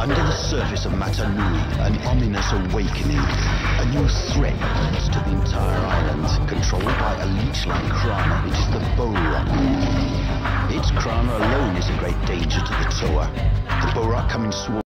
Under the surface of Matanui, an ominous awakening. A new threat comes to the entire island. Controlled by a leech-like Krana, it is the Bohrok. Its Krana alone is a great danger to the Toa. The Bohrok come in swarms.